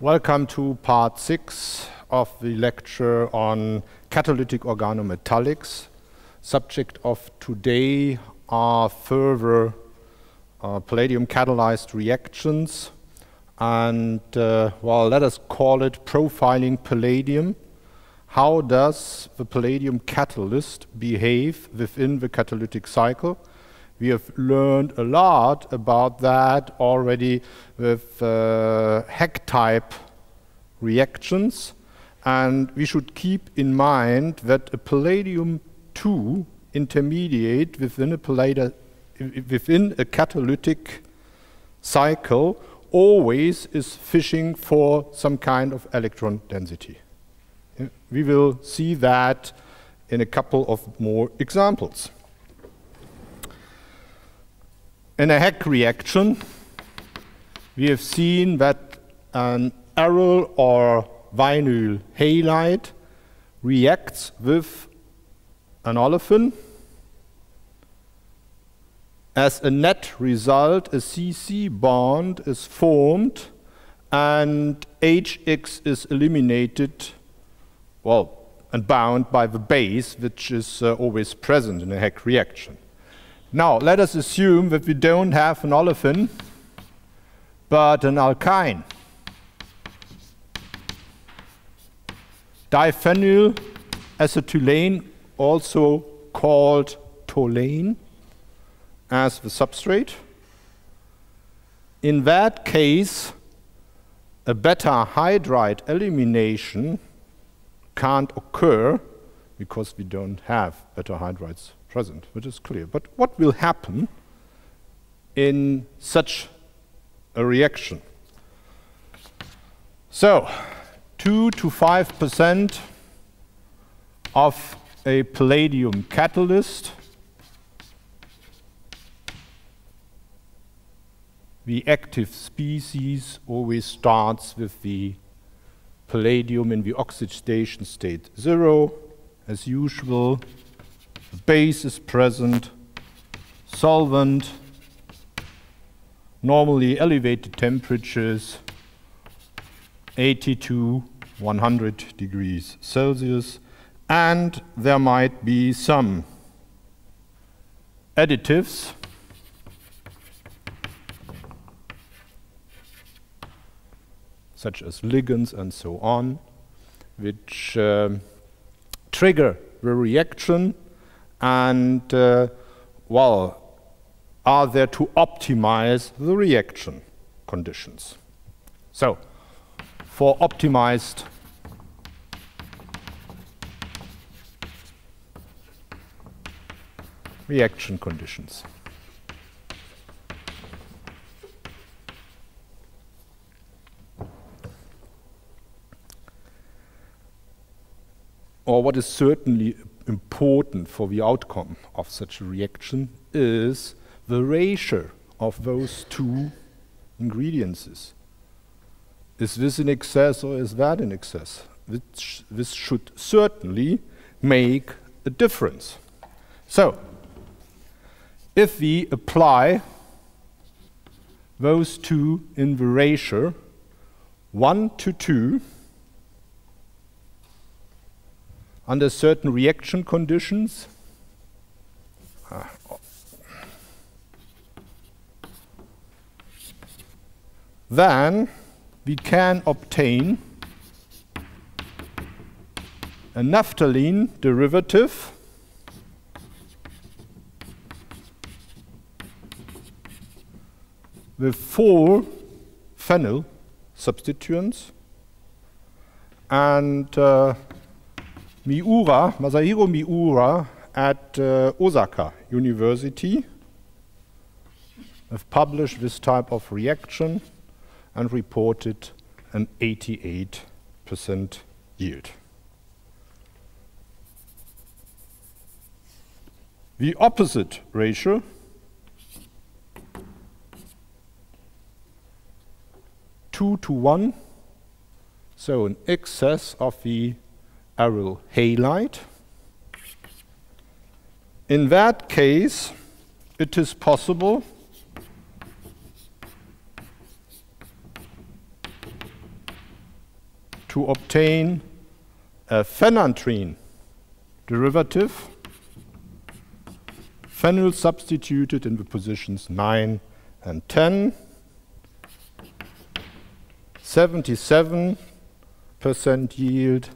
Welcome to part six of the lecture on catalytic organometallics. Subject of today are further uh, palladium catalyzed reactions and uh, well let us call it profiling palladium. How does the palladium catalyst behave within the catalytic cycle? We have learned a lot about that already with uh, Heck-type reactions. And we should keep in mind that a palladium-2 intermediate within a, within a catalytic cycle always is fishing for some kind of electron density. We will see that in a couple of more examples. In a Heck reaction, we have seen that an aryl or vinyl halide reacts with an olefin. As a net result, a CC bond is formed and HX is eliminated, well, and bound by the base, which is uh, always present in a Heck reaction. Now, let us assume that we don't have an olefin, but an alkyne. Diphenyl acetylene, also called tolane, as the substrate. In that case, a beta hydride elimination can't occur because we don't have beta hydrides present, which is clear. But what will happen in such a reaction? So, 2 to 5 percent of a palladium catalyst the active species always starts with the palladium in the oxidation state 0 as usual base is present, solvent, normally elevated temperatures, 80 to 100 degrees Celsius, and there might be some additives. Such as ligands and so on, which uh, trigger the reaction and, uh, well, are there to optimize the reaction conditions. So, for optimized reaction conditions. Or what is certainly important for the outcome of such a reaction is the ratio of those two ingredients. Is this in excess or is that in excess? Which, this should certainly make a difference. So, if we apply those two in the ratio 1 to 2, under certain reaction conditions. Then we can obtain a naphthalene derivative with four phenyl substituents and uh, Miura, Masahiro Miura at uh, Osaka University have published this type of reaction and reported an 88% yield. The opposite ratio two to one, so an excess of the aryl halide. In that case, it is possible to obtain a phenanthrene derivative, phenyl substituted in the positions 9 and 10, 77% yield,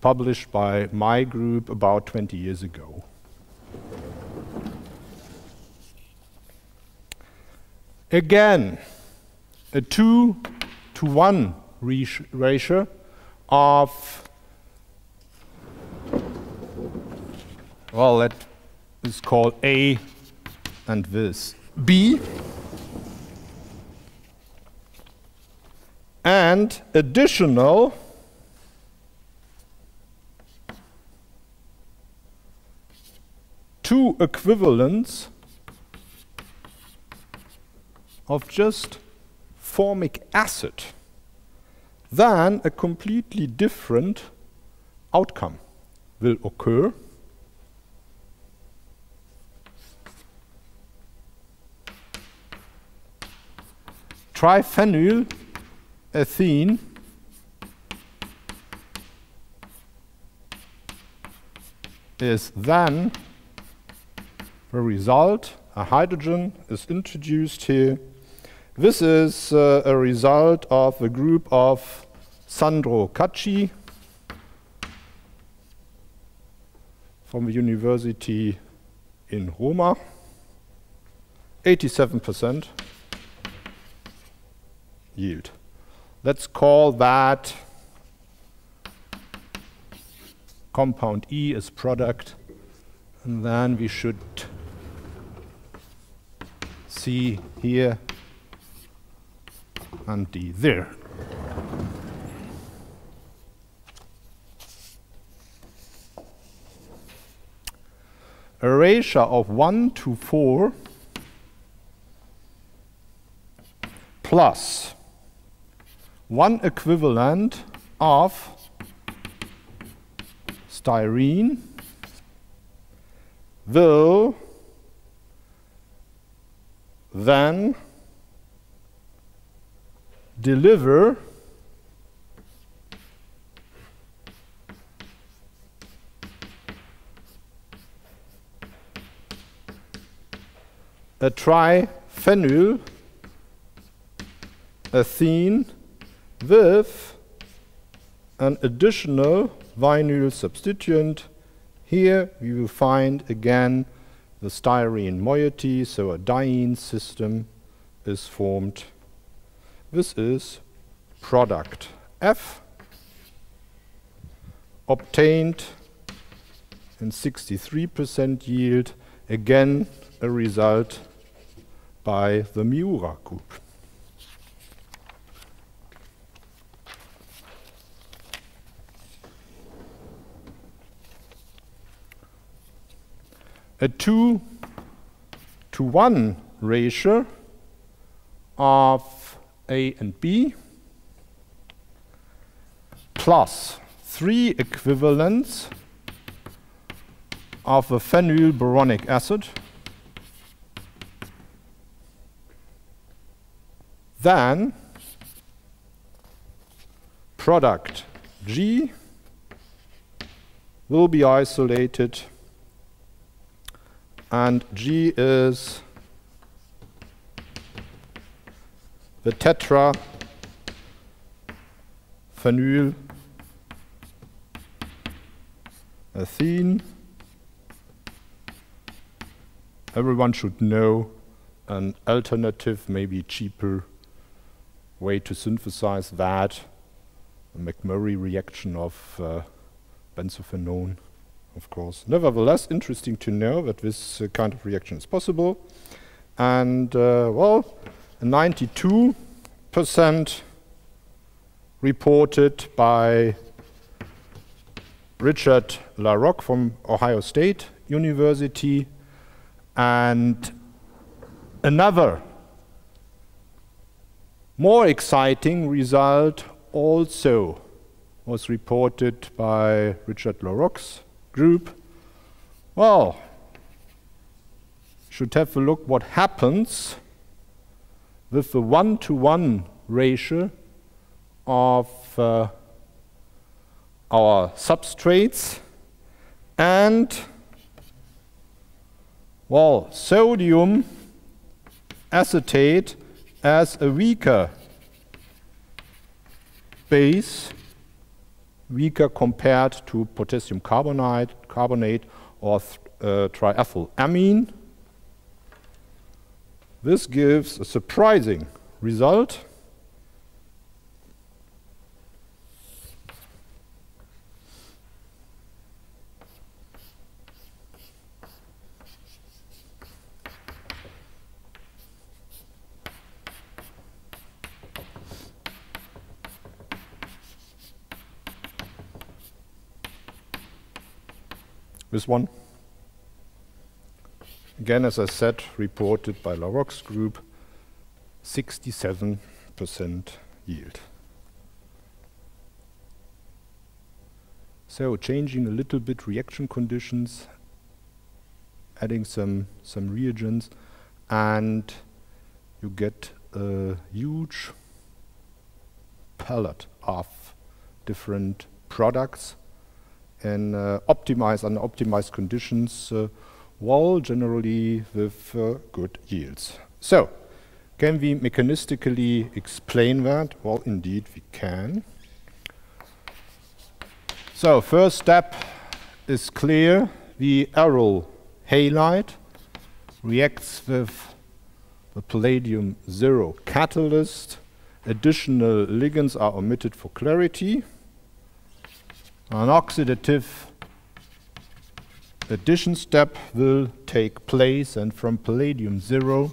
published by my group about 20 years ago. Again, a 2 to 1 ratio of, well, that is called A and this B. And additional two equivalents of just formic acid, then a completely different outcome will occur. Triphenyl ethene is then the result, a hydrogen is introduced here this is uh, a result of a group of Sandro Cacchi from the university in Roma, 87% yield. Let's call that compound E as product, and then we should see here and D there. A ratio of 1 to 4 plus one equivalent of styrene will then deliver a triphenyl ethene with an additional vinyl substituent. Here we will find again the styrene moiety, so a diene system is formed this is product F obtained in 63% yield, again a result by the Miura group. A 2 to 1 ratio of a and B plus three equivalents of a phenyl boronic acid. Then product G will be isolated and G is the tetra phenyl ethene. Everyone should know an alternative, maybe cheaper way to synthesize that, a McMurry reaction of uh, benzophenone, of course. Nevertheless, interesting to know that this uh, kind of reaction is possible. And, uh, well, 92% reported by Richard Larock from Iowa State University and another more exciting result also was reported by Richard Larock's group. Well, should have a look what happens with the one-to-one -one ratio of uh, our substrates and well sodium acetate as a weaker base weaker compared to potassium carbonate carbonate or uh, triethylamine this gives a surprising result one, again, as I said, reported by Larock's group, 67% yield. So changing a little bit reaction conditions, adding some, some reagents, and you get a huge palette of different products and uh, optimize under optimized conditions uh, while generally with uh, good yields. So, can we mechanistically explain that? Well, indeed we can. So, first step is clear. The aryl halide reacts with the palladium zero catalyst. Additional ligands are omitted for clarity. An oxidative addition step will take place and from palladium 0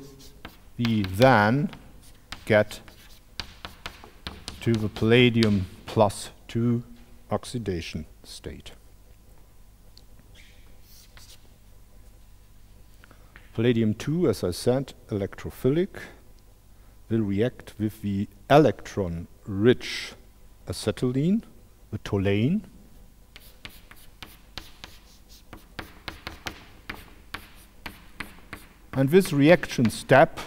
we then get to the palladium plus 2 oxidation state. Palladium 2, as I said, electrophilic, will react with the electron-rich acetylene, the tolane, And this reaction step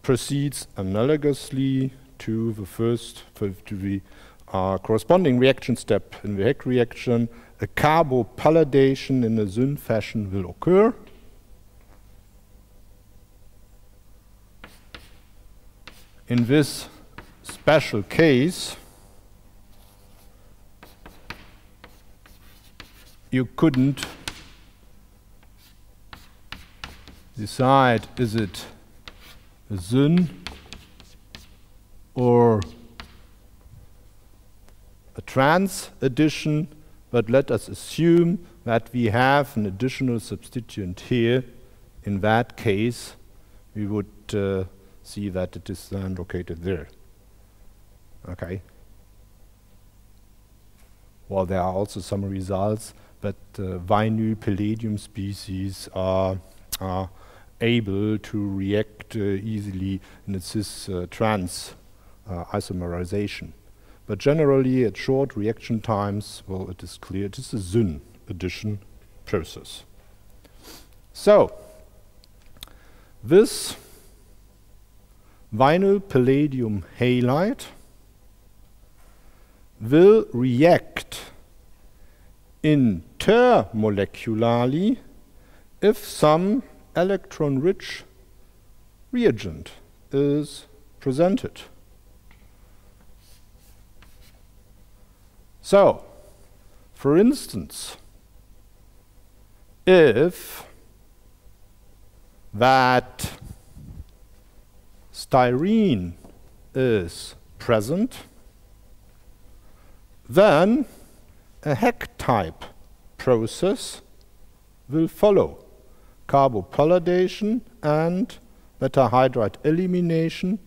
proceeds analogously to the first, to the uh, corresponding reaction step in the Heck reaction. A carbopalladation in a Syn fashion will occur. In this special case, you couldn't decide is it a Syn or a trans addition, but let us assume that we have an additional substituent here. In that case, we would uh, see that it is then located there. Okay. Well, there are also some results, but uh, vinyl palladium species are, are able to react uh, easily in a cis uh, trans uh, isomerization. But generally, at short reaction times, well, it is clear it is a Syn addition process. So, this vinyl palladium halide will react intermolecularly if some electron-rich reagent is presented. So, for instance, if that styrene is present, then a Heck type process will follow carbopalladation and beta hydride elimination.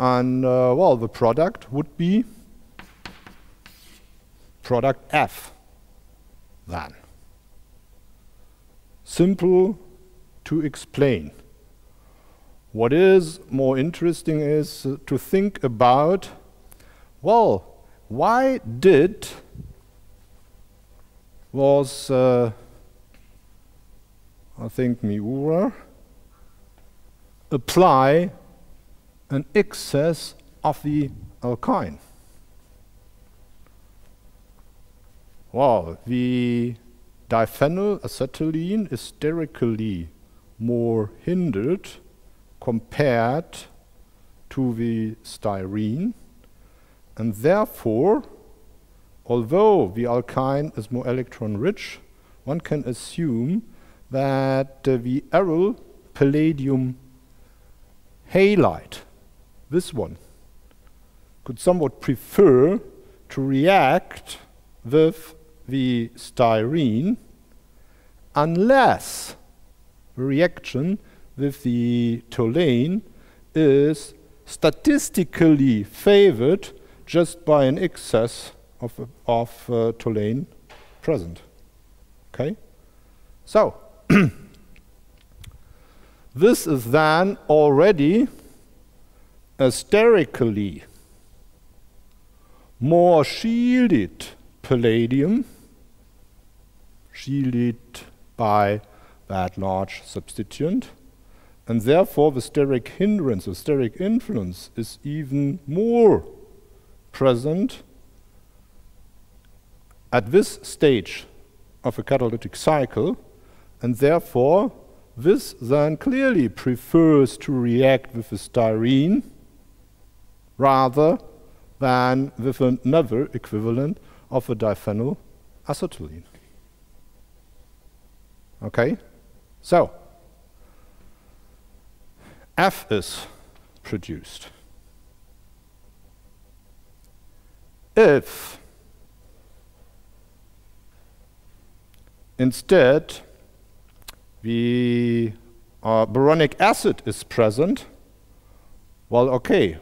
And uh, well, the product would be product F then. Simple to explain. What is more interesting is uh, to think about, well, why did was uh, I think Miura, apply an excess of the alkyne? Well, the diphenyl acetylene is sterically more hindered compared to the styrene and therefore although the alkyne is more electron rich one can assume that the aryl palladium halide this one could somewhat prefer to react with the styrene unless the reaction with the tolane is statistically favored just by an excess of, of uh, tolane present. Okay? So, this is then already a sterically more shielded palladium, shielded by that large substituent, and therefore the steric hindrance or steric influence is even more present at this stage of a catalytic cycle, and therefore this then clearly prefers to react with the styrene rather than with another equivalent of a diphenyl acetylene. Okay? So, F is produced. If instead the uh, boronic acid is present, well, okay,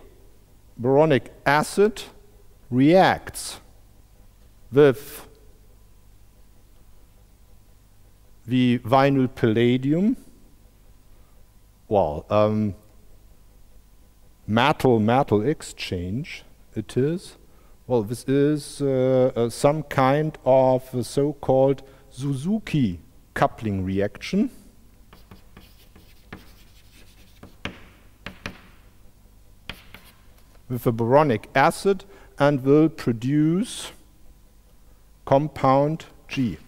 boronic acid reacts with the vinyl palladium, well, um, metal-metal exchange it is. Well, this is uh, uh, some kind of so-called Suzuki coupling reaction. With a boronic acid and will produce compound G.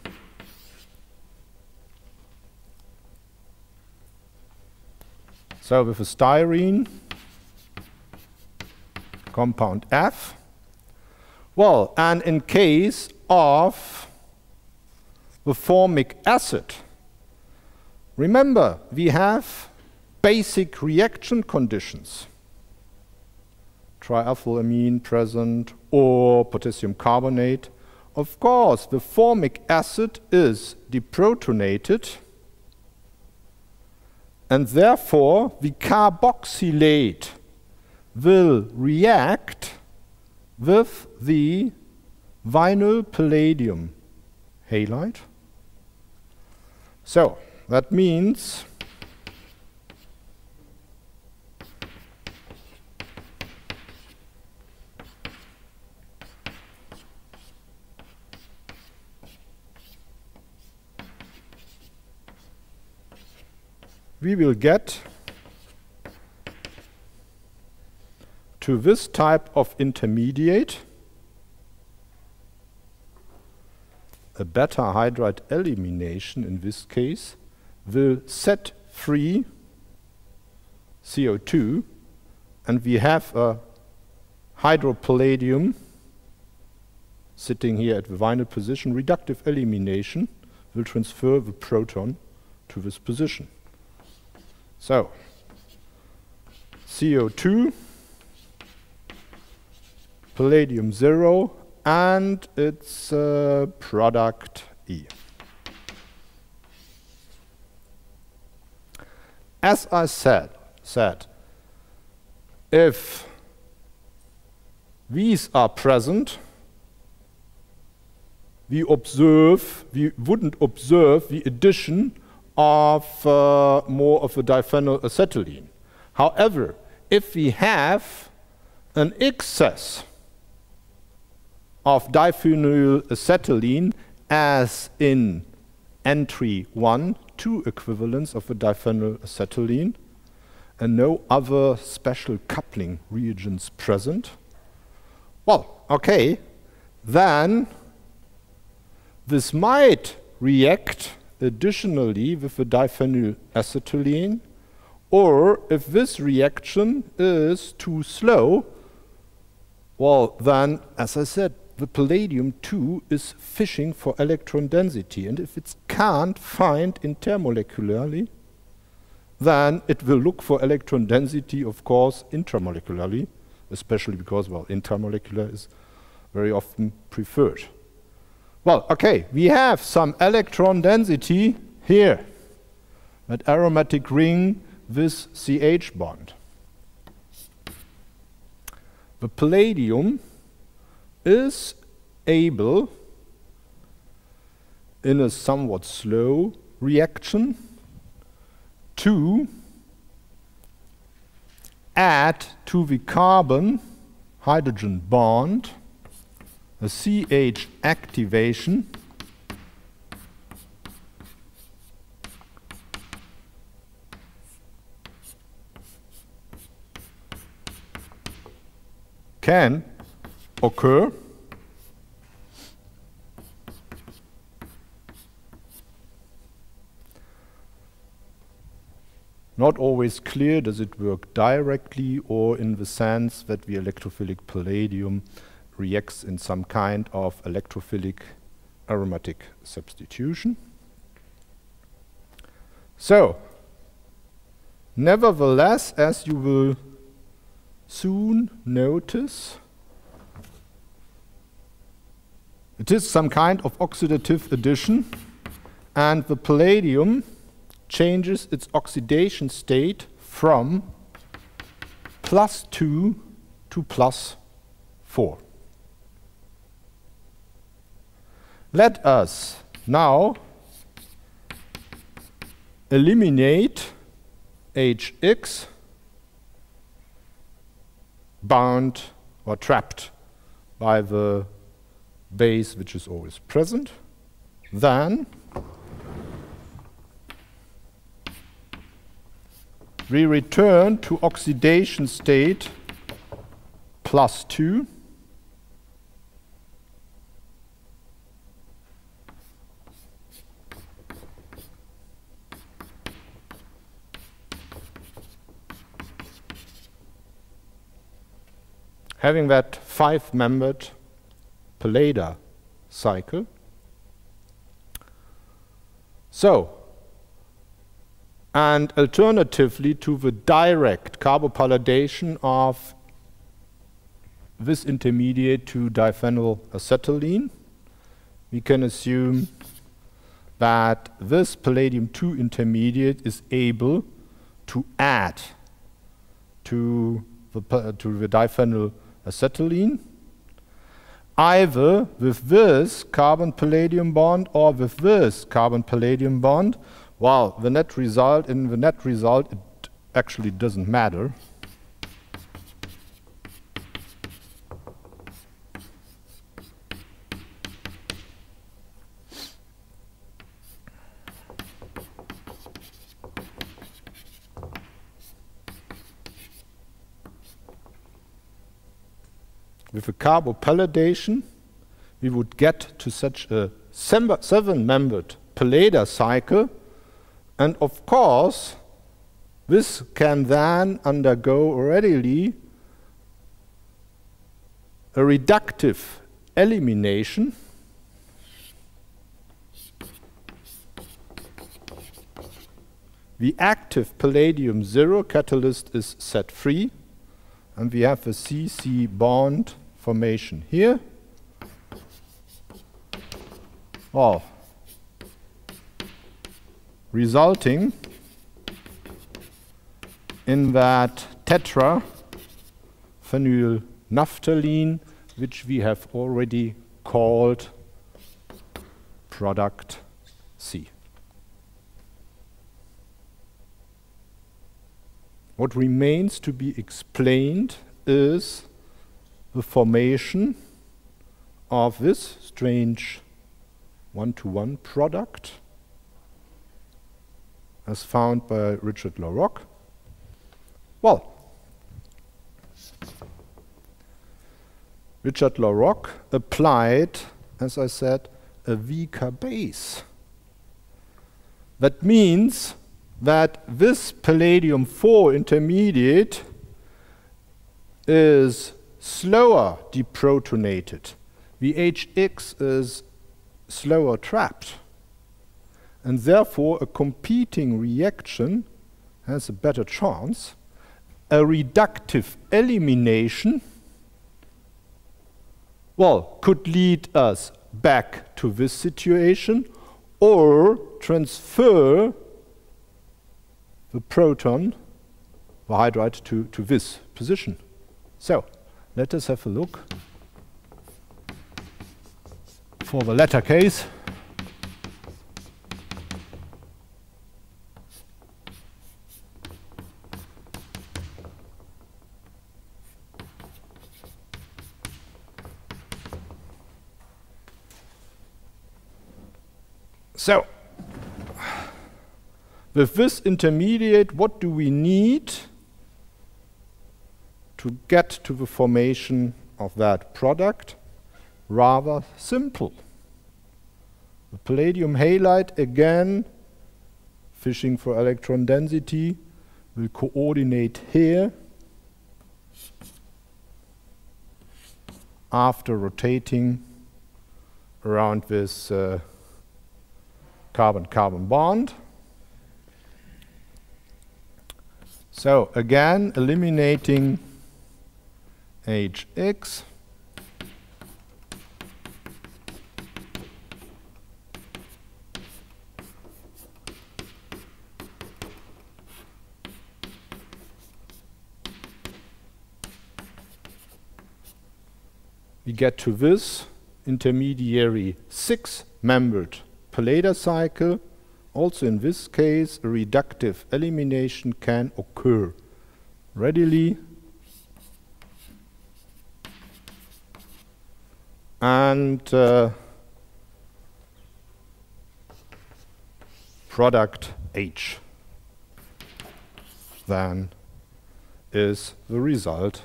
So with a styrene, compound F. Well, and in case of the formic acid, remember we have basic reaction conditions. Triethylamine present or potassium carbonate. Of course, the formic acid is deprotonated and therefore the carboxylate will react with the vinyl palladium halide. So that means we will get to this type of intermediate a beta hydride elimination in this case will set free CO2 and we have a hydropalladium sitting here at the vinyl position. Reductive elimination will transfer the proton to this position so, CO2, palladium 0, and its uh, product E. As I said, said, if these are present, we observe, we wouldn't observe the addition of uh, more of a diphenyl acetylene. However, if we have an excess of diphenyl acetylene as in entry 1, two equivalents of a diphenyl acetylene, and no other special coupling reagents present, well, okay, then this might react additionally with a diphenylacetylene, or if this reaction is too slow, well, then, as I said, the palladium 2 is fishing for electron density. And if it can't find intermolecularly, then it will look for electron density, of course, intramolecularly, especially because, well, intermolecular is very often preferred. Well, okay, we have some electron density here, that aromatic ring with CH bond. The palladium is able, in a somewhat slow reaction, to add to the carbon hydrogen bond a CH activation. Can occur not always clear. Does it work directly or in the sense that the electrophilic palladium reacts in some kind of electrophilic aromatic substitution. So, nevertheless, as you will soon notice, it is some kind of oxidative addition, and the palladium changes its oxidation state from plus 2 to plus 4. Let us now eliminate Hx bound or trapped by the base which is always present. Then we return to oxidation state plus 2. Having that five-membered Pallada cycle. So, and alternatively to the direct carbopalladation of this intermediate to diphenyl acetylene, we can assume that this palladium 2 intermediate is able to add to the, to the diphenyl acetylene either with this carbon palladium bond or with this carbon palladium bond well, the net result, in the net result, it actually doesn't matter. Carbopalladation, we would get to such a seven-membered Palladacycle. And of course, this can then undergo readily a reductive elimination. The active palladium zero catalyst is set free, and we have a CC bond formation here. Oh, resulting in that tetra phenyl naphthalene, which we have already called product C. What remains to be explained is the formation of this strange one-to-one -one product as found by Richard Larock. Well, Richard Larock applied, as I said, a weaker base. That means that this palladium 4 intermediate is slower deprotonated. VHX is slower trapped. And therefore, a competing reaction has a better chance. A reductive elimination, well, could lead us back to this situation or transfer the proton, the hydride, to, to this position. So, let us have a look for the latter case. So, with this intermediate, what do we need to get to the formation of that product? Rather simple. The palladium halide, again, fishing for electron density, will coordinate here after rotating around this uh, carbon-carbon bond. So again, eliminating HX. We get to this intermediary six-membered Palladacycle, also in this case, a reductive elimination can occur readily. And uh, product H then is the result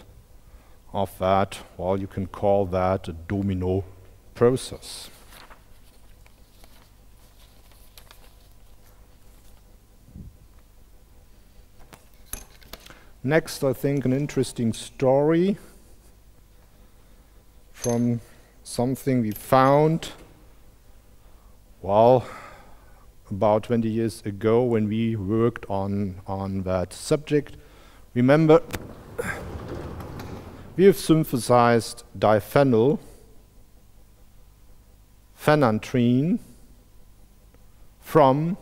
of that, well, you can call that a domino process. Next, I think an interesting story from something we found, well, about 20 years ago when we worked on, on that subject. Remember, we have synthesized diphenyl, phenanthrene, from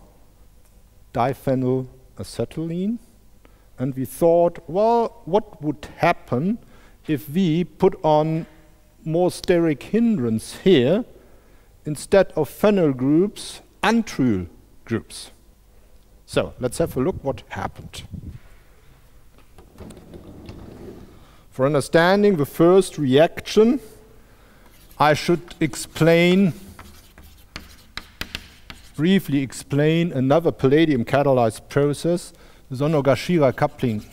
diphenyl acetylene and we thought, well, what would happen if we put on more steric hindrance here instead of phenyl groups, anthryl groups? So let's have a look what happened. For understanding the first reaction, I should explain, briefly explain another palladium catalyzed process Sonogashira coupling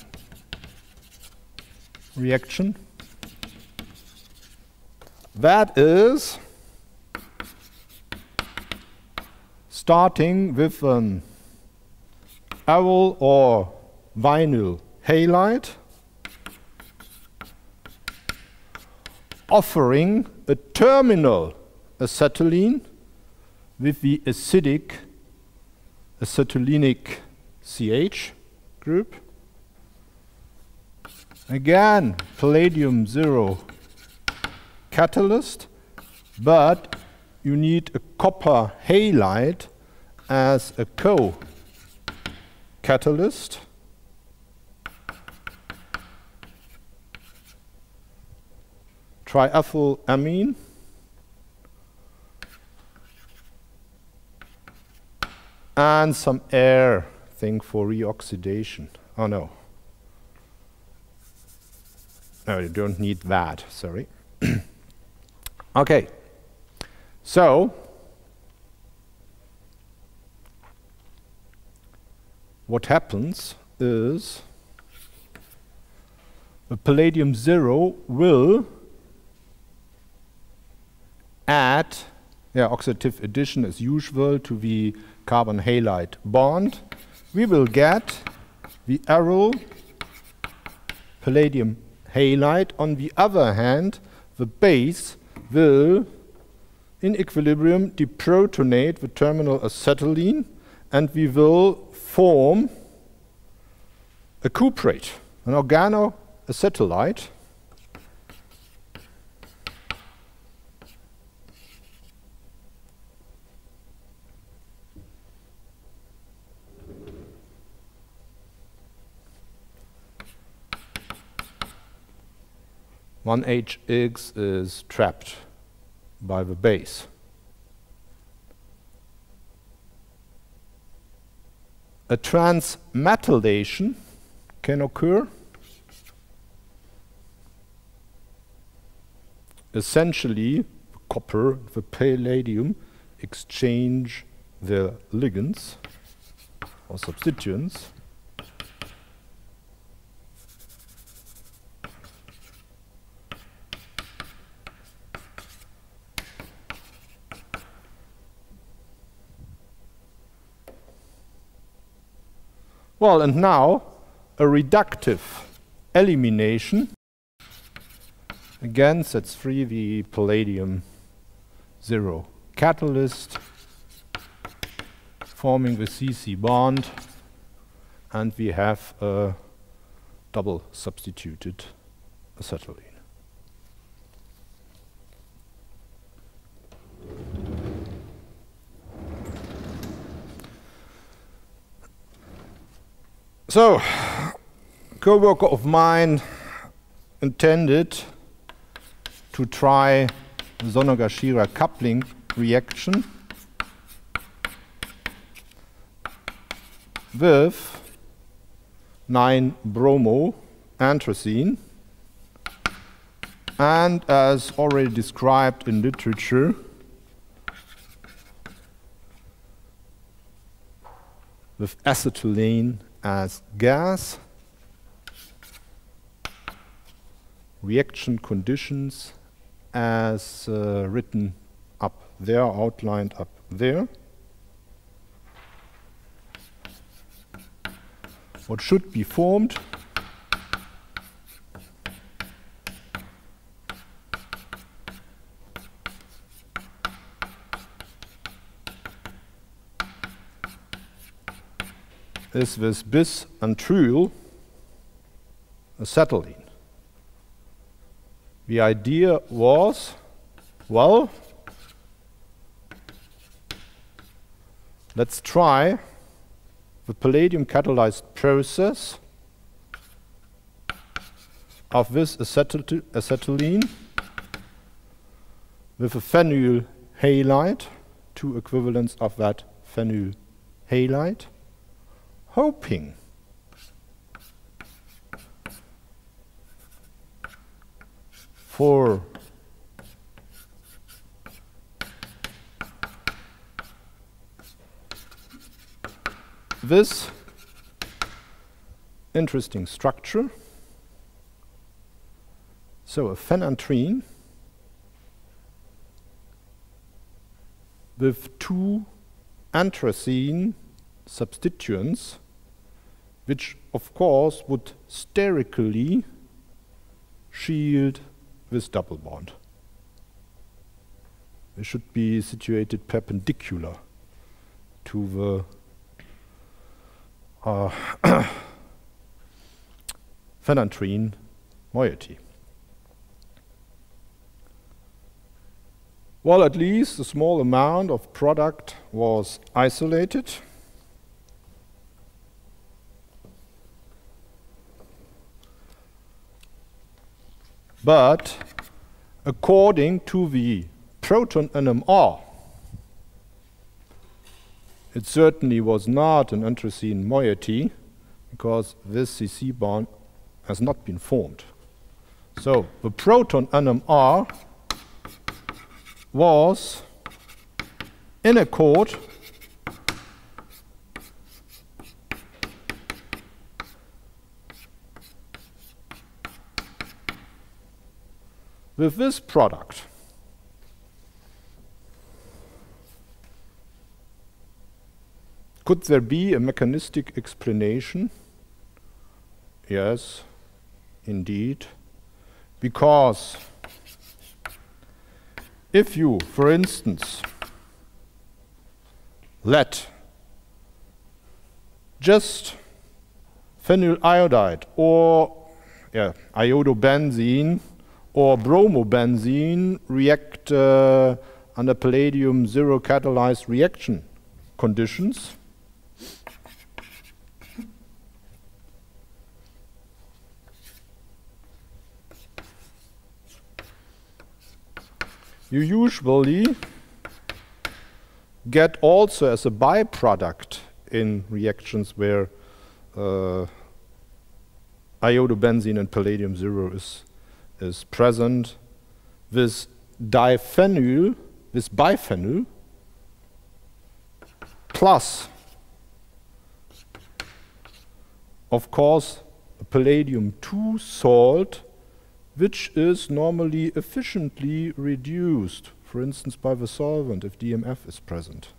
reaction. That is starting with an aryl or vinyl halide offering a terminal acetylene with the acidic acetylenic CH group. Again, palladium zero catalyst, but you need a copper halide as a co-catalyst. Triethylamine. And some air thing for reoxidation. Oh no. No, you don't need that, sorry. okay. So, what happens is the palladium zero will add yeah, oxidative addition as usual to the carbon halide bond. We will get the aryl palladium halide. On the other hand, the base will, in equilibrium, deprotonate the terminal acetylene and we will form a cuprate, an organoacetylide 1hx is trapped by the base. A transmetallation can occur essentially the copper, the palladium exchange their ligands or substituents Well, and now a reductive elimination again sets free the palladium zero catalyst forming the CC bond and we have a double substituted acetylene. So, co-worker of mine intended to try the Sonogashira coupling reaction with 9-bromo anthracene and as already described in literature with acetylene as gas, reaction conditions as uh, written up there, outlined up there. What should be formed is this bis anthryl acetylene. The idea was, well, let's try the palladium catalyzed process of this acetyl acetylene with a phenyl halide, two equivalents of that phenyl halide hoping for this interesting structure. So a phenanthrene with two anthracene substituents which of course would sterically shield this double bond. They should be situated perpendicular to the uh, phenanthrene moiety. Well, at least a small amount of product was isolated. But according to the proton NMR, it certainly was not an anthracene moiety because this CC bond has not been formed. So the proton NMR was in accord with this product. Could there be a mechanistic explanation? Yes, indeed. Because if you, for instance, let just phenyl iodide or yeah, iodobenzene or bromobenzene react uh, under palladium zero catalyzed reaction conditions, you usually get also as a byproduct in reactions where uh, iodobenzene and palladium zero is, is present, with diphenyl, with biphenyl, plus, of course, a palladium 2 salt which is normally efficiently reduced, for instance, by the solvent if DMF is present.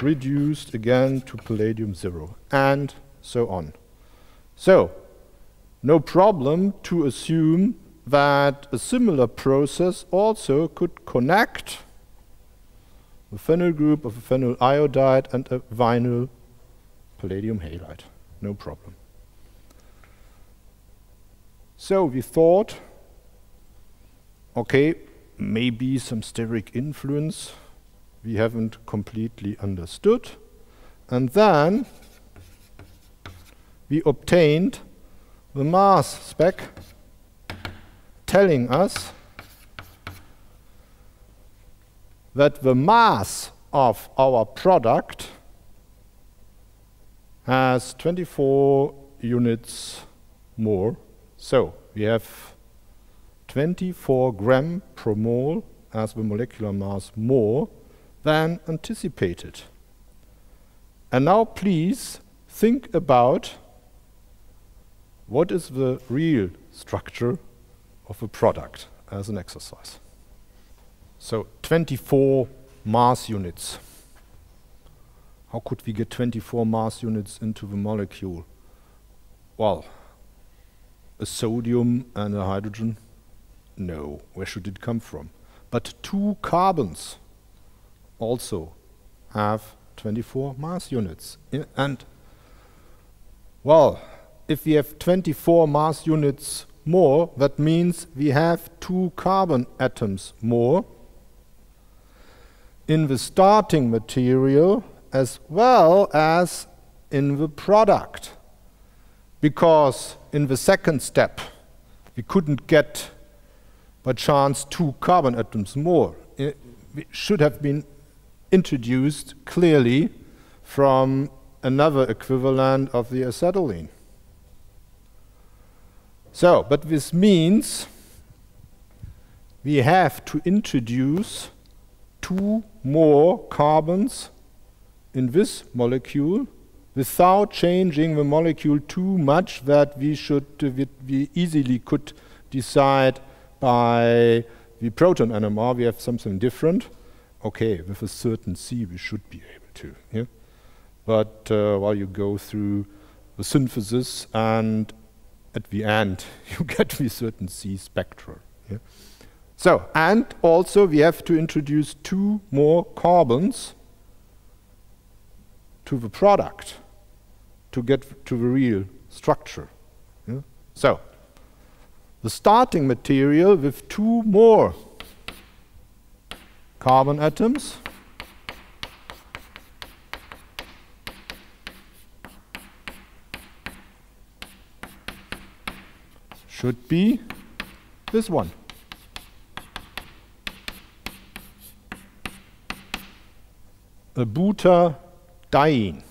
Reduced again to palladium zero, and so on. So, no problem to assume that a similar process also could connect the phenyl group of a phenyl iodide and a vinyl palladium halide. No problem. So we thought, okay, maybe some steric influence we haven't completely understood. And then we obtained the mass spec telling us that the mass of our product has 24 units more so we have 24 gram per mole as the molecular mass more than anticipated. And now please think about what is the real structure of a product as an exercise. So 24 mass units. How could we get 24 mass units into the molecule? Well, a sodium and a hydrogen? No. Where should it come from? But two carbons also have 24 mass units. I and, well, if we have 24 mass units more, that means we have two carbon atoms more in the starting material as well as in the product because in the second step we couldn't get by chance two carbon atoms more. It should have been introduced clearly from another equivalent of the acetylene. So, but this means we have to introduce two more carbons in this molecule without changing the molecule too much that we should uh, we, easily could decide by the proton NMR we have something different. Okay, with a 13C we should be able to. Yeah? But uh, while you go through the synthesis and at the end you get the 13C spectra. Yeah? So, and also we have to introduce two more carbons to the product to get to the real structure. Yeah? So, the starting material with two more carbon atoms should be this one. A butadiene.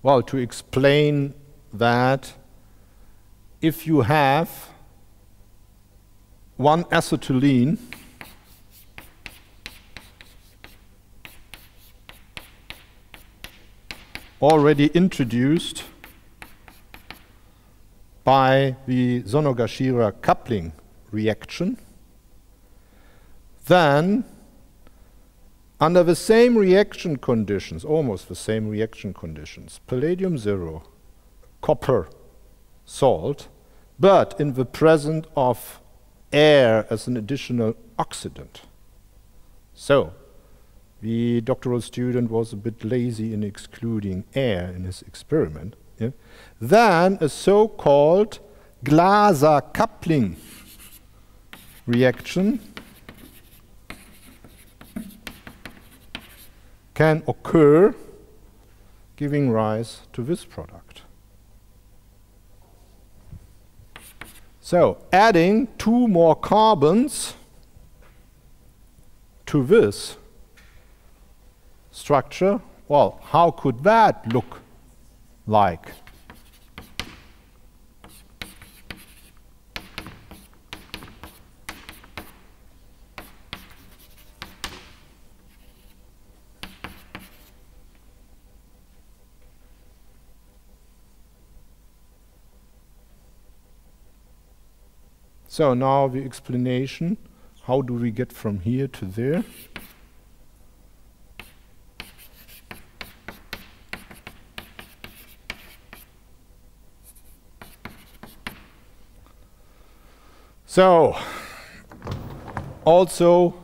Well, to explain that, if you have one acetylene already introduced by the Sonogashira coupling reaction, then under the same reaction conditions, almost the same reaction conditions, palladium zero, copper, salt, but in the presence of air as an additional oxidant. So, the doctoral student was a bit lazy in excluding air in his experiment. Yeah? Then a so-called Glaser coupling reaction can occur giving rise to this product. So adding two more carbons to this structure, well, how could that look like? So now the explanation, how do we get from here to there? So, also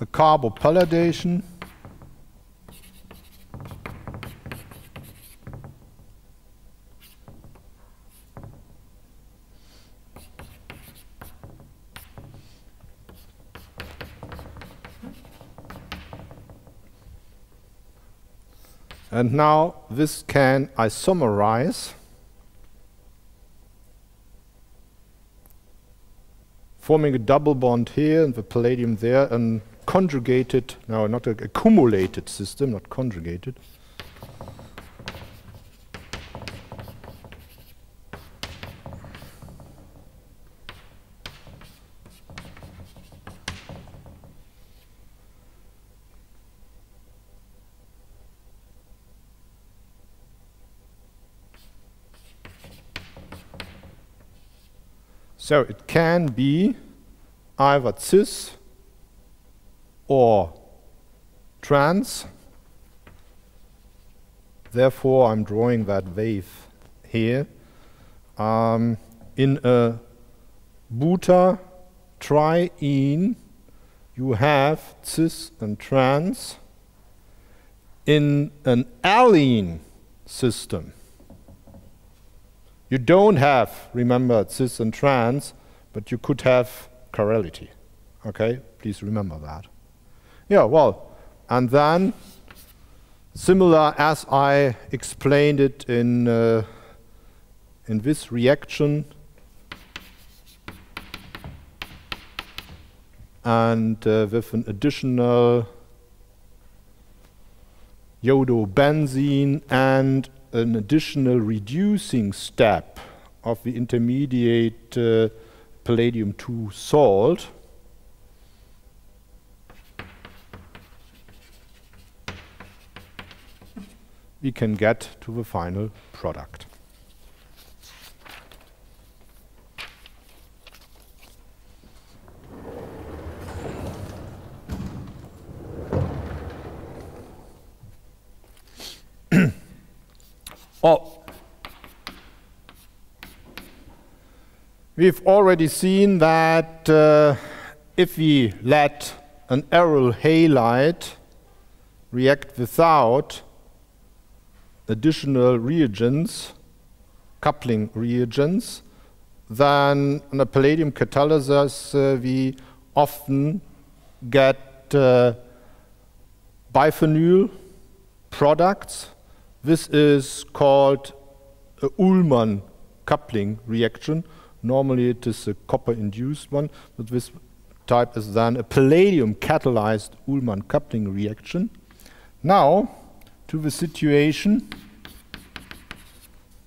a carbopalladation And now this can isomerize forming a double bond here and the palladium there and conjugated, no, not a accumulated system, not conjugated. So it can be either cis or trans. Therefore, I'm drawing that wave here. Um, in a buta triene, you have cis and trans. In an allene system, you don't have, remember, cis and trans, but you could have chirality. Okay, please remember that. Yeah, well, and then similar as I explained it in uh, in this reaction, and uh, with an additional iodo-benzene and an additional reducing step of the intermediate uh, palladium 2 salt we can get to the final product. Well, we've already seen that uh, if we let an aryl halide react without additional reagents, coupling reagents, then on a palladium catalysis uh, we often get uh, biphenyl products this is called a Ullmann coupling reaction. Normally it is a copper-induced one, but this type is then a palladium catalyzed Ullmann coupling reaction. Now to the situation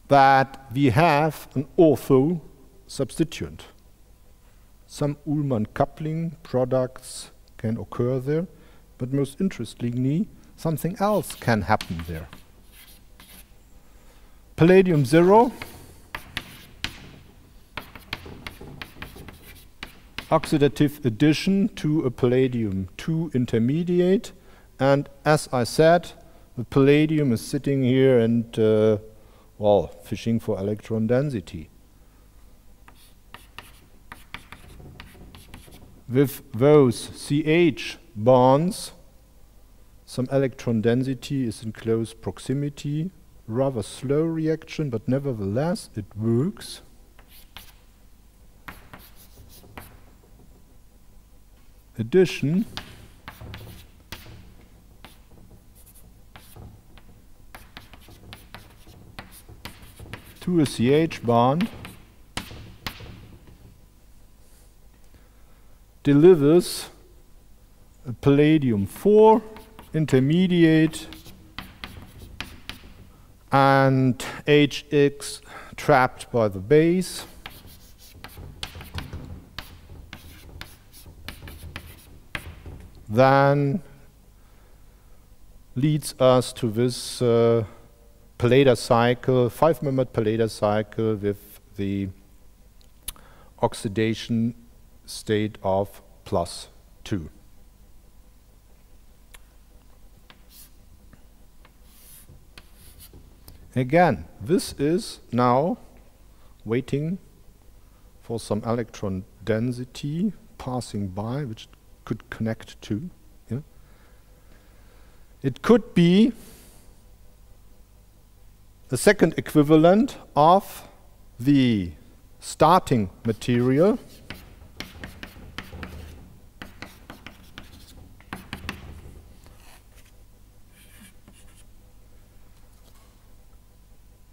that we have an ortho substituent. Some Ullmann coupling products can occur there, but most interestingly, something else can happen there palladium 0, oxidative addition to a palladium 2 intermediate. And as I said, the palladium is sitting here and, uh, well, fishing for electron density. With those CH bonds, some electron density is in close proximity Rather slow reaction, but nevertheless it works. Addition to a CH bond delivers a palladium 4 intermediate and HX trapped by the base. Then leads us to this uh, cycle, five-membered palladacycle with the oxidation state of plus 2. Again, this is now waiting for some electron density passing by, which could connect to. Yeah? It could be the second equivalent of the starting material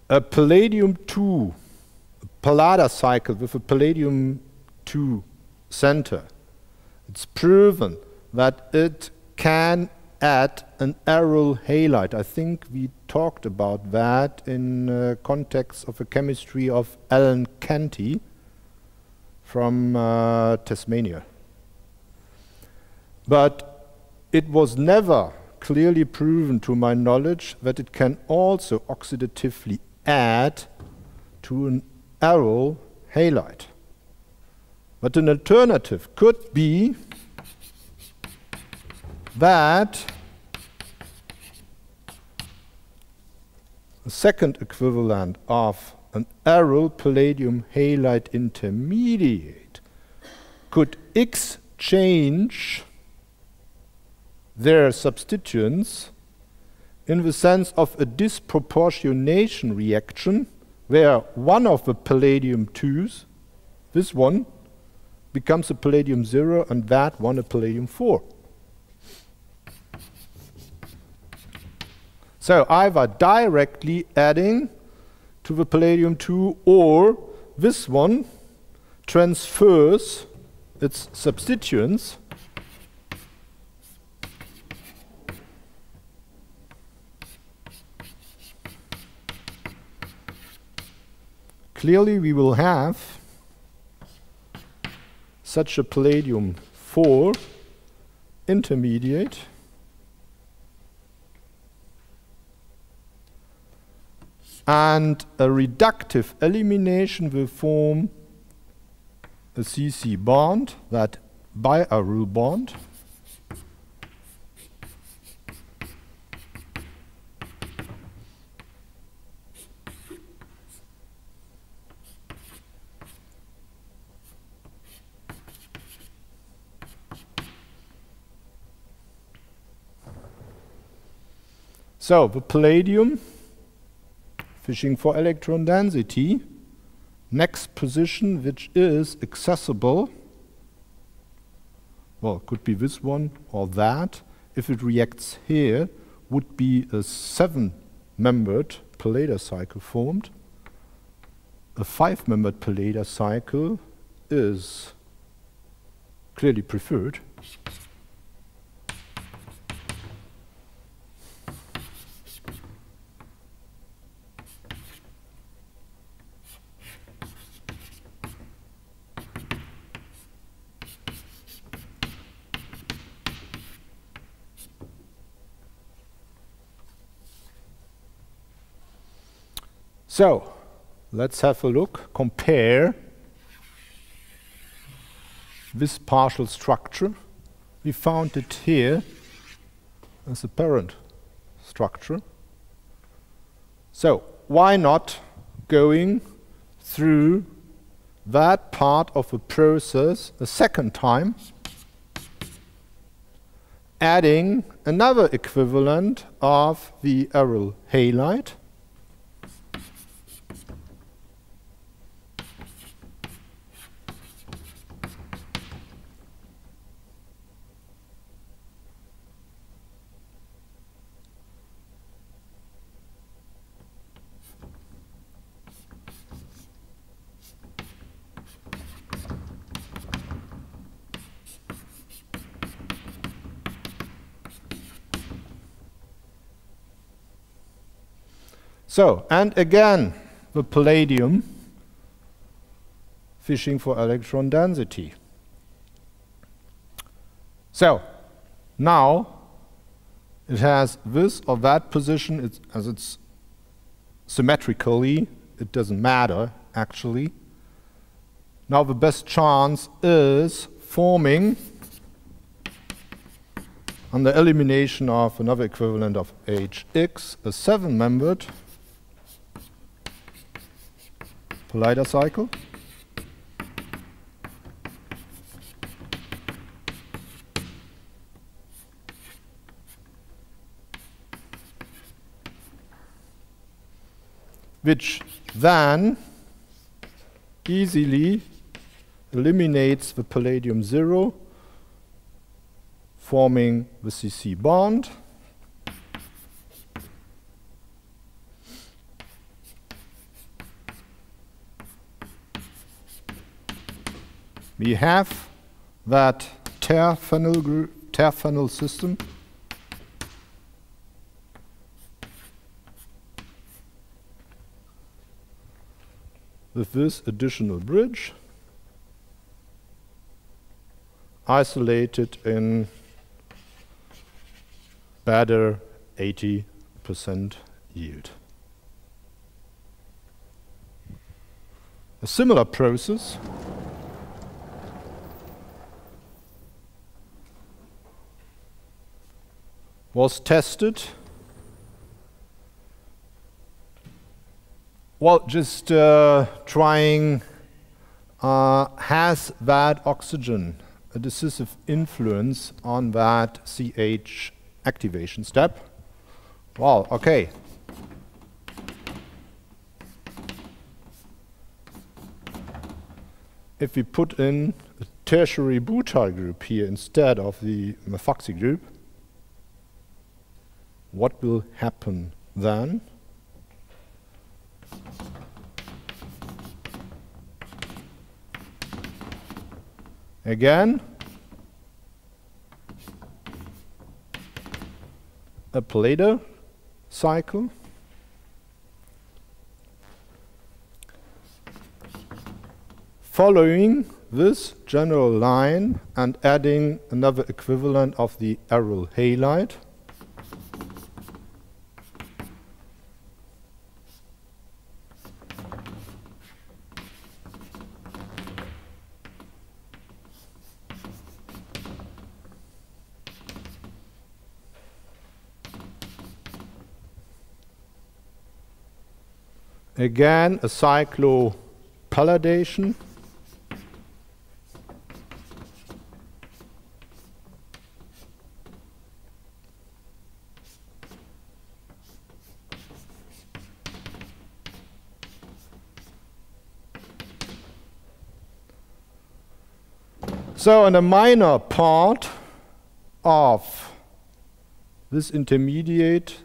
a palladium 2 palladacycle with a palladium 2 center, it's proven that it can add an aryl halide. I think we talked about that in uh, context of a chemistry of Allan Canty from uh, Tasmania. But it was never clearly proven to my knowledge that it can also oxidatively add to an aryl halide. But an alternative could be that a second equivalent of an aryl palladium halide intermediate could exchange their substituents in the sense of a disproportionation reaction where one of the palladium 2s, this one, becomes a palladium 0 and that one a palladium 4. So either directly adding to the palladium 2 or this one transfers its substituents Clearly we will have such a palladium 4 intermediate and a reductive elimination will form a CC bond, that biaryl bond. So the palladium, fishing for electron density, next position which is accessible, well, could be this one or that. If it reacts here, would be a seven-membered palladacycle formed. A five-membered palladacycle is clearly preferred. So let's have a look, compare this partial structure. We found it here as a parent structure. So why not going through that part of the process a second time, adding another equivalent of the aryl halide, So, and again, the palladium fishing for electron density. So, now it has this or that position it's, as it's symmetrically, it doesn't matter actually. Now the best chance is forming on the elimination of another equivalent of Hx, a seven-membered palladacycle. which then easily eliminates the palladium zero, forming the CC bond. We have that terphenyl group, terphenyl system. with this additional bridge isolated in better 80% yield. A similar process was tested. Well, just uh, trying uh, has that oxygen a decisive influence on that CH activation step? Well, okay. If we put in a tertiary butyl group here instead of the methoxy group, what will happen then? Again, a Plato cycle. Following this general line and adding another equivalent of the aryl halide, Again, a cyclopalladation. So, in a minor part of this intermediate,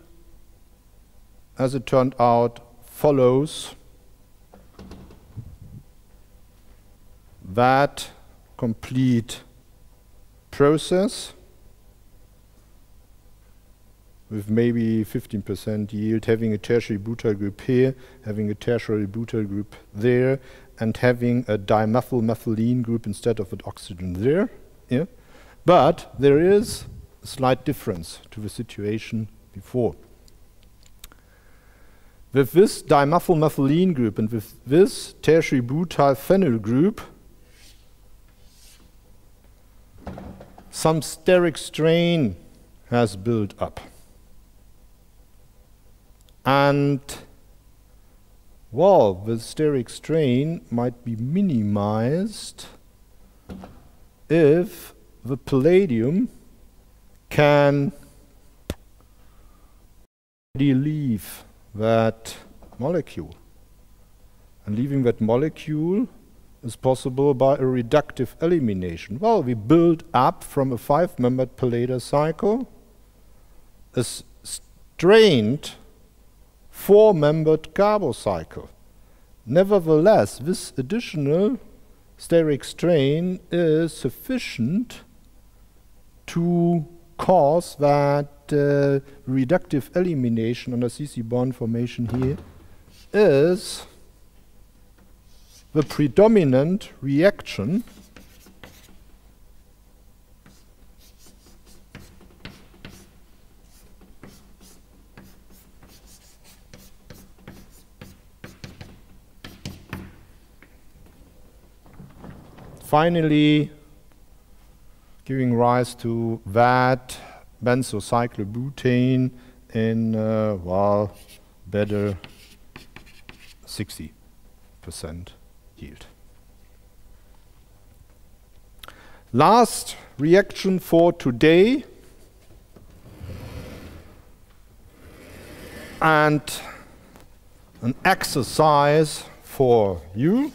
as it turned out, follows that complete process with maybe 15% yield, having a tertiary butyl group here, having a tertiary butyl group there, and having a dimethyl methylene group instead of an oxygen there. Yeah? But there is a slight difference to the situation before. With this dimethylmethylene group and with this tertiary butyl phenyl group, some steric strain has built up. And well, the steric strain might be minimized if the palladium can leave that molecule. And leaving that molecule is possible by a reductive elimination. Well, we build up from a five-membered palladacycle a strained four-membered carbo cycle. Nevertheless, this additional steric strain is sufficient to cause that uh, reductive elimination under CC bond formation here is the predominant reaction finally giving rise to that benzocyclobutane in, uh, well, better 60% yield. Last reaction for today. And an exercise for you.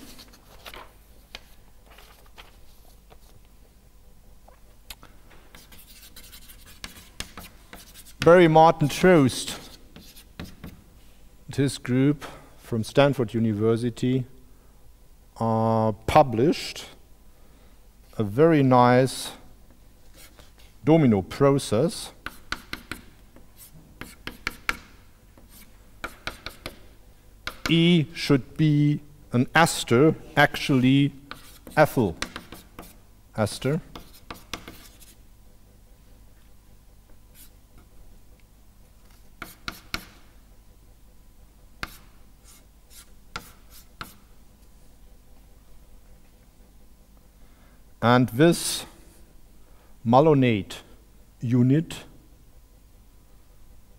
Barry Martin Trost, his group from Stanford University, uh, published a very nice domino process E should be an ester, actually ethyl ester. And this malonate unit,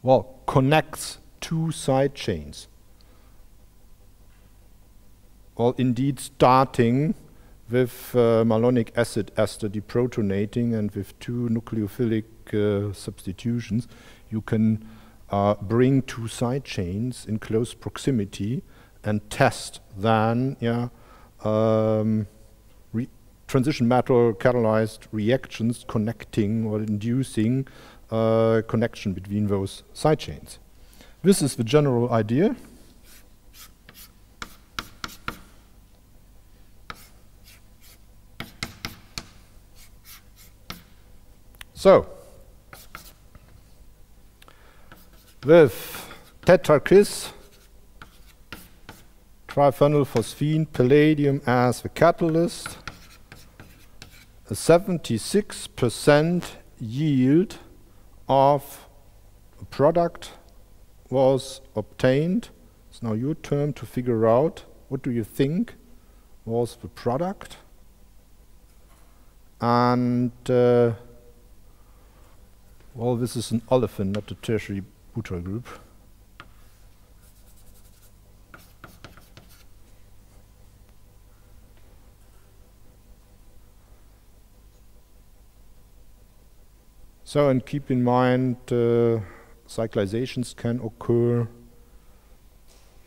well, connects two side chains. Well, indeed, starting with uh, malonic acid ester deprotonating and with two nucleophilic uh, substitutions, you can uh, bring two side chains in close proximity and test then yeah, um, transition metal catalyzed reactions connecting or inducing uh, connection between those side chains. This is the general idea. So, with tetrakis, triphenylphosphine, palladium as the catalyst, 76% yield of a product was obtained. It's now your turn to figure out what do you think was the product. And uh, well, this is an olefin, not a tertiary butyl group. So, and keep in mind uh, cyclizations can occur.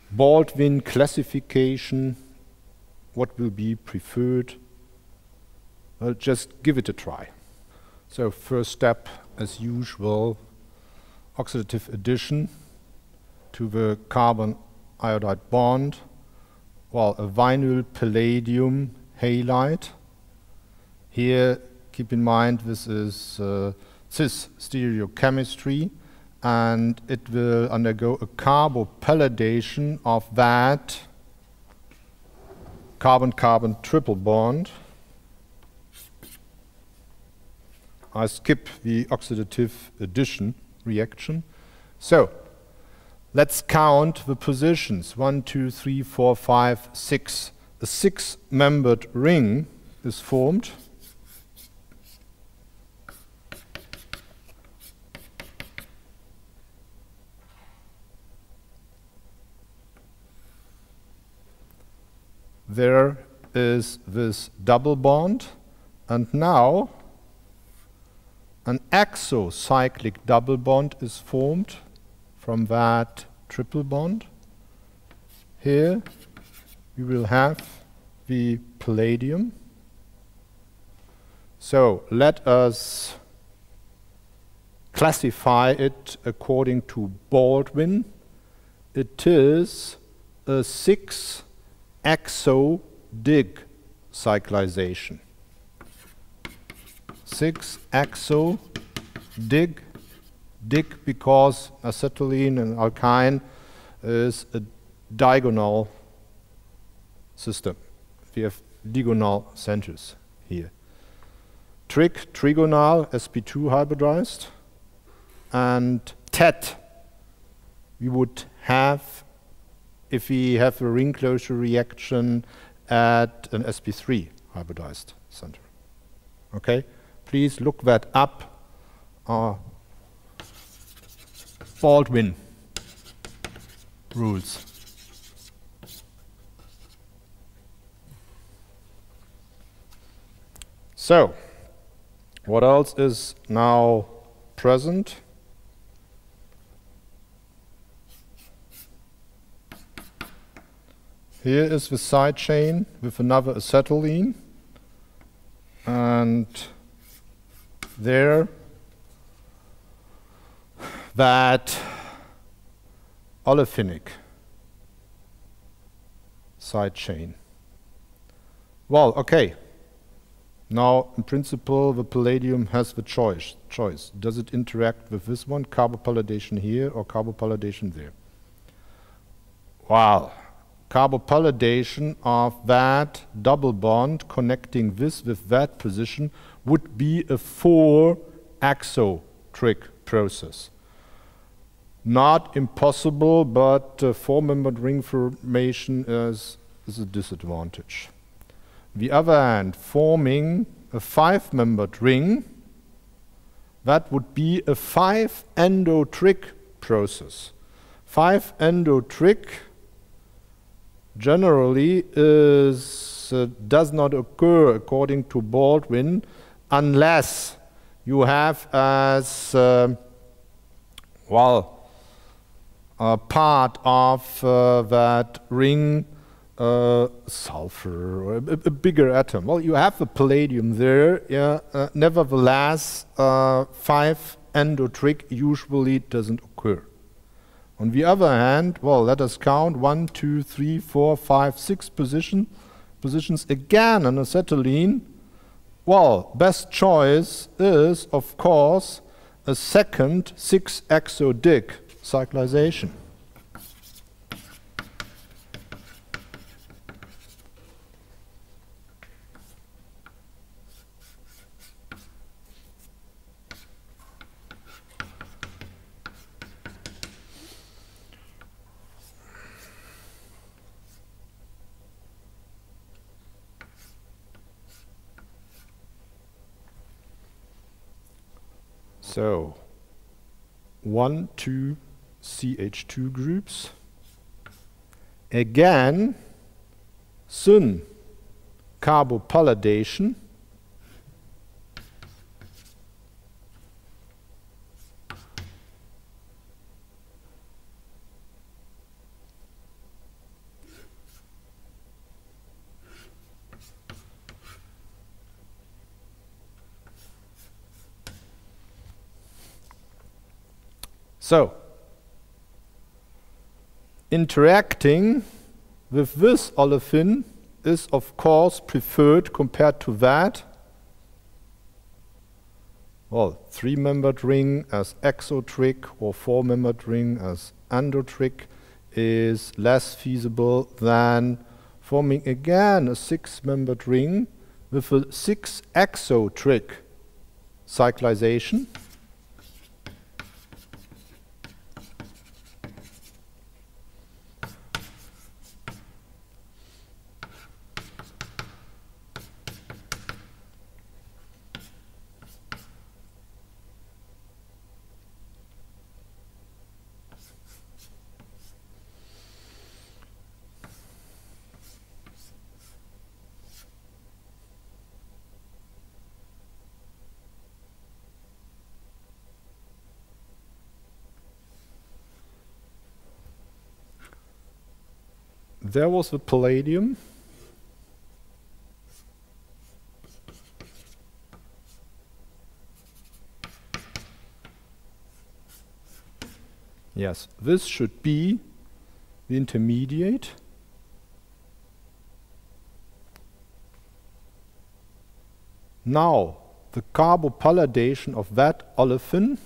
Baldwin classification, what will be preferred? Well, just give it a try. So first step, as usual, oxidative addition to the carbon iodide bond, while a vinyl palladium halide. Here, keep in mind this is uh, cis stereochemistry and it will undergo a carbopalladation of that carbon-carbon triple bond. I skip the oxidative addition reaction. So, let's count the positions. One, two, three, four, five, six. A six-membered ring is formed. There is this double bond, and now an exocyclic double bond is formed from that triple bond. Here we will have the palladium. So let us classify it according to Baldwin. It is a 6 exo dig cyclization. 6 exo dig dig because acetylene and alkyne is a diagonal system. We have diagonal centers here. Trig, trigonal, sp2 hybridized, and tet we would have if we have a ring closure reaction at an sp3 hybridized center. Okay, please look that up. Uh, Baldwin rules. So, what else is now present? Here is the side chain with another acetylene, and there that olefinic side chain. Well, okay. Now, in principle, the palladium has the choice. Choice. Does it interact with this one, carbopalladation here or carbopalladation there? Well, carbopalladation of that double bond connecting this with that position would be a four exo trig process not impossible, but uh, four-membered ring formation is, is a disadvantage. The other hand, forming a five-membered ring, that would be a five-endo trig process. Five-endo trig generally is, uh, does not occur according to Baldwin unless you have as, uh, well, uh, part of uh, that ring uh, sulfur, or a, a, bigger atom. Well, you have the palladium there. Yeah, uh, nevertheless, uh, five endo trig usually doesn't occur. On the other hand, well, let us count one, two, three, four, five, six position positions again on acetylene. Well, best choice is, of course, a second 6-exo dig cyclization. So, one, two, CH2 groups. Again, syn carbopalladation. So, interacting with this olefin is of course preferred compared to that. Well, three-membered ring as exotrig or four-membered ring as endotrig is less feasible than forming again a six-membered ring with a six exotrig cyclization. There was the palladium. Yes, this should be the intermediate. Now, the carbopalladation of that olefin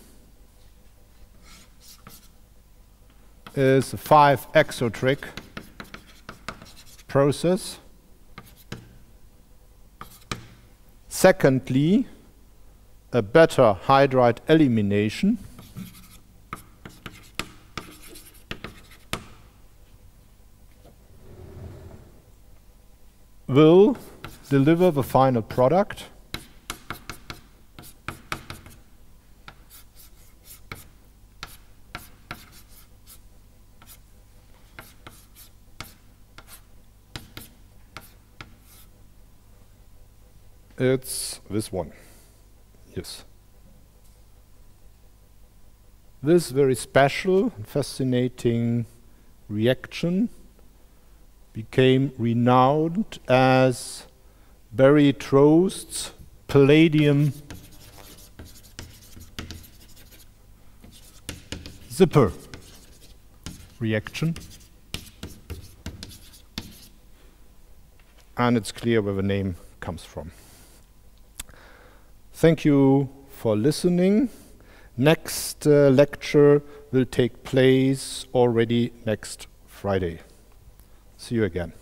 is a 5-exotrig process. Secondly, a beta hydride elimination. will deliver the final product It's this one. Yes. This very special, fascinating reaction became renowned as Barry Trost's palladium zipper reaction. And it's clear where the name comes from. Thank you for listening. Next uh, lecture will take place already next Friday. See you again.